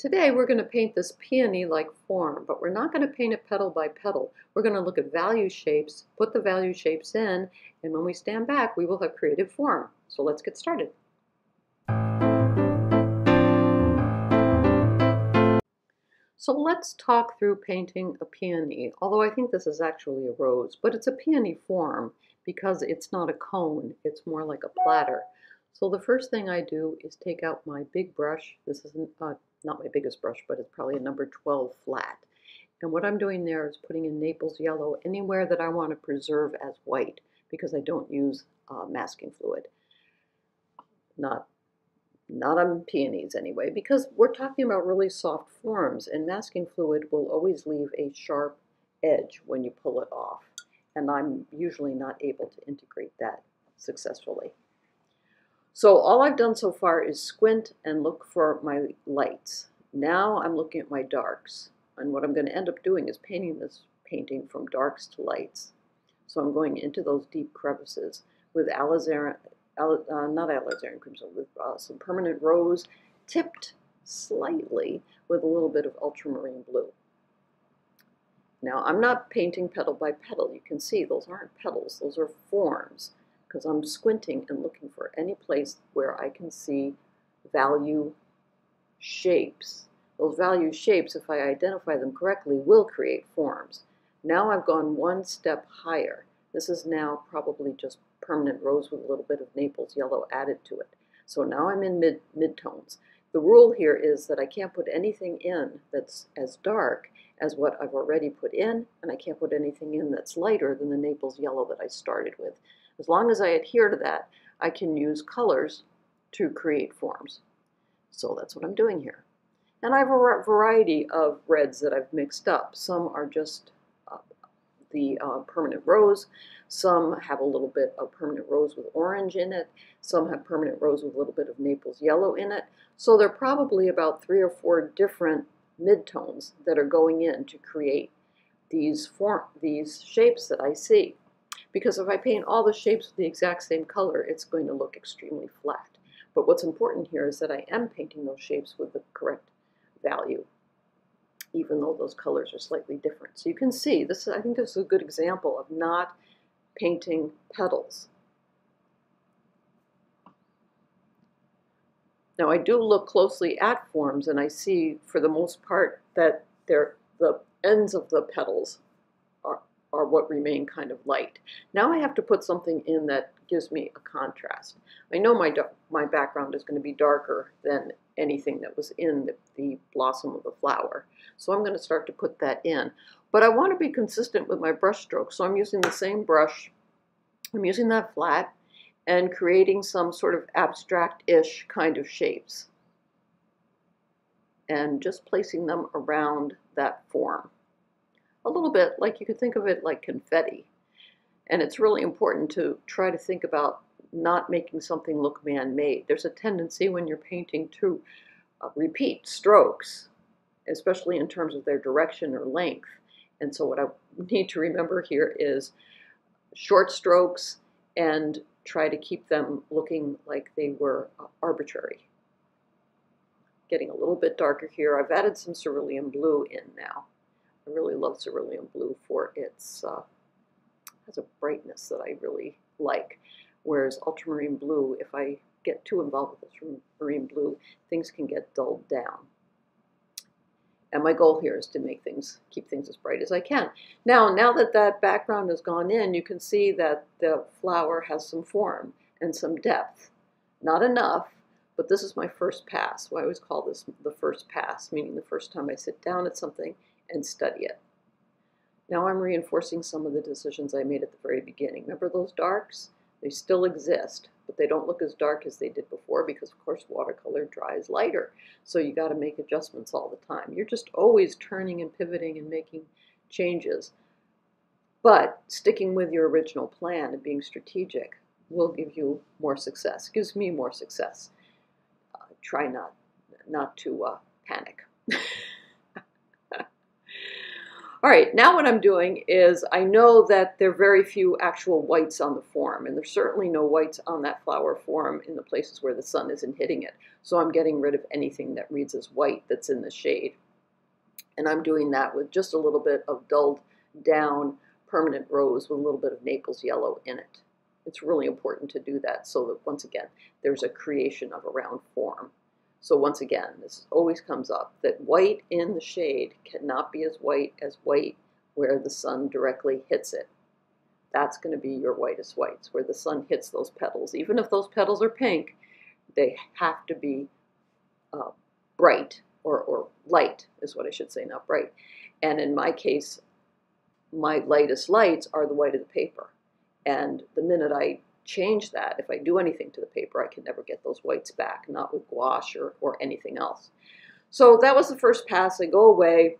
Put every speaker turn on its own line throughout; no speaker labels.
Today we're going to paint this peony-like form, but we're not going to paint it petal by petal. We're going to look at value shapes, put the value shapes in, and when we stand back, we will have created form. So let's get started. So let's talk through painting a peony, although I think this is actually a rose, but it's a peony form because it's not a cone, it's more like a platter. So the first thing I do is take out my big brush. This is uh, not my biggest brush, but it's probably a number 12 flat. And what I'm doing there is putting in Naples yellow anywhere that I want to preserve as white because I don't use uh, masking fluid. Not, not on peonies anyway, because we're talking about really soft forms and masking fluid will always leave a sharp edge when you pull it off. And I'm usually not able to integrate that successfully. So all I've done so far is squint and look for my lights. Now I'm looking at my darks. And what I'm going to end up doing is painting this painting from darks to lights. So I'm going into those deep crevices with alizarin, al, uh, not alizarin crimson, with uh, some permanent rose tipped slightly with a little bit of ultramarine blue. Now I'm not painting petal by petal. You can see those aren't petals, those are forms because I'm squinting and looking for any place where I can see value shapes. Those value shapes, if I identify them correctly, will create forms. Now I've gone one step higher. This is now probably just permanent rose with a little bit of Naples yellow added to it. So now I'm in mid midtones. The rule here is that I can't put anything in that's as dark as what I've already put in, and I can't put anything in that's lighter than the Naples yellow that I started with. As long as I adhere to that, I can use colors to create forms. So that's what I'm doing here. And I have a variety of reds that I've mixed up. Some are just uh, the uh, permanent rose. Some have a little bit of permanent rose with orange in it. Some have permanent rose with a little bit of Naples yellow in it. So there are probably about three or four different midtones that are going in to create these form, these shapes that I see because if I paint all the shapes with the exact same color, it's going to look extremely flat. But what's important here is that I am painting those shapes with the correct value, even though those colors are slightly different. So you can see, this I think this is a good example of not painting petals. Now I do look closely at forms and I see for the most part that they're, the ends of the petals are what remain kind of light. Now I have to put something in that gives me a contrast. I know my, my background is going to be darker than anything that was in the, the blossom of the flower. So I'm going to start to put that in. But I want to be consistent with my brush stroke, so I'm using the same brush. I'm using that flat and creating some sort of abstract-ish kind of shapes. And just placing them around that form a little bit like you could think of it like confetti. And it's really important to try to think about not making something look man-made. There's a tendency when you're painting to uh, repeat strokes, especially in terms of their direction or length. And so what I need to remember here is short strokes and try to keep them looking like they were uh, arbitrary. Getting a little bit darker here. I've added some cerulean blue in now. I really love cerulean blue for its uh, has a brightness that I really like. Whereas ultramarine blue, if I get too involved with ultramarine blue, things can get dulled down. And my goal here is to make things, keep things as bright as I can. Now, now that that background has gone in, you can see that the flower has some form and some depth. Not enough, but this is my first pass. So I always call this the first pass, meaning the first time I sit down at something and study it. Now I'm reinforcing some of the decisions I made at the very beginning. Remember those darks? They still exist, but they don't look as dark as they did before because, of course, watercolor dries lighter. So you got to make adjustments all the time. You're just always turning and pivoting and making changes. But sticking with your original plan and being strategic will give you more success, gives me more success. Uh, try not, not to uh, panic. All right, now what I'm doing is I know that there are very few actual whites on the form, and there's certainly no whites on that flower form in the places where the sun isn't hitting it. So I'm getting rid of anything that reads as white that's in the shade. And I'm doing that with just a little bit of dulled down permanent rose with a little bit of Naples yellow in it. It's really important to do that so that once again, there's a creation of a round form. So once again, this always comes up that white in the shade cannot be as white as white where the sun directly hits it. That's going to be your whitest whites, where the sun hits those petals. Even if those petals are pink, they have to be uh, bright or, or light, is what I should say, not bright. And in my case, my lightest lights are the white of the paper. And the minute I change that, if I do anything to the paper, I can never get those whites back, not with gouache or, or anything else. So that was the first pass. I go away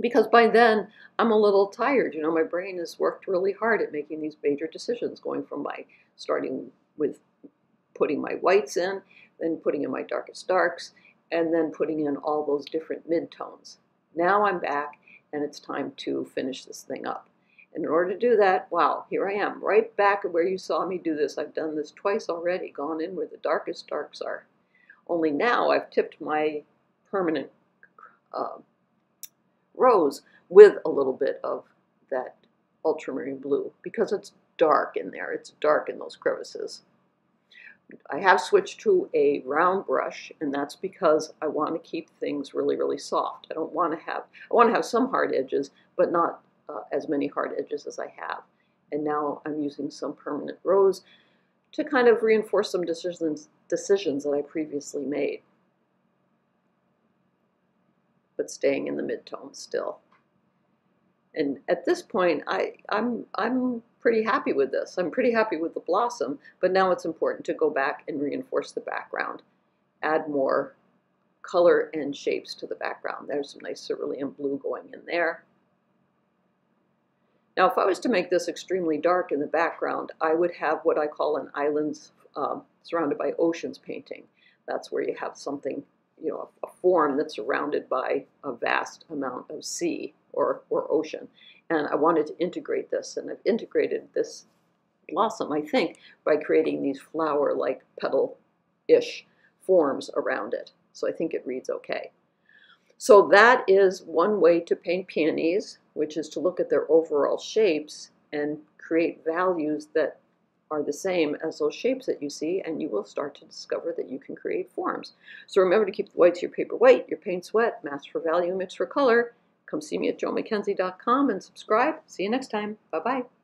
because by then I'm a little tired. You know, my brain has worked really hard at making these major decisions, going from my starting with putting my whites in, then putting in my darkest darks, and then putting in all those different midtones. Now I'm back and it's time to finish this thing up. And in order to do that, wow, here I am, right back where you saw me do this. I've done this twice already, gone in where the darkest darks are. Only now I've tipped my permanent uh, rose with a little bit of that ultramarine blue because it's dark in there. It's dark in those crevices. I have switched to a round brush, and that's because I want to keep things really, really soft. I don't want to have, I want to have some hard edges, but not uh, as many hard edges as I have. And now I'm using some permanent rose to kind of reinforce some decisions, decisions that I previously made. But staying in the midtone still. And at this point, I, I'm, I'm pretty happy with this. I'm pretty happy with the blossom, but now it's important to go back and reinforce the background. Add more color and shapes to the background. There's some nice cerulean blue going in there. Now, if I was to make this extremely dark in the background, I would have what I call an islands um, surrounded by oceans painting. That's where you have something, you know, a, a form that's surrounded by a vast amount of sea or, or ocean. And I wanted to integrate this, and I've integrated this blossom, I think, by creating these flower-like petal-ish forms around it. So I think it reads okay. So that is one way to paint peonies, which is to look at their overall shapes and create values that are the same as those shapes that you see, and you will start to discover that you can create forms. So remember to keep the whites of your paper white, your paints wet, mask for value, mix for color. Come see me at jomackenzie.com and subscribe. See you next time. Bye-bye.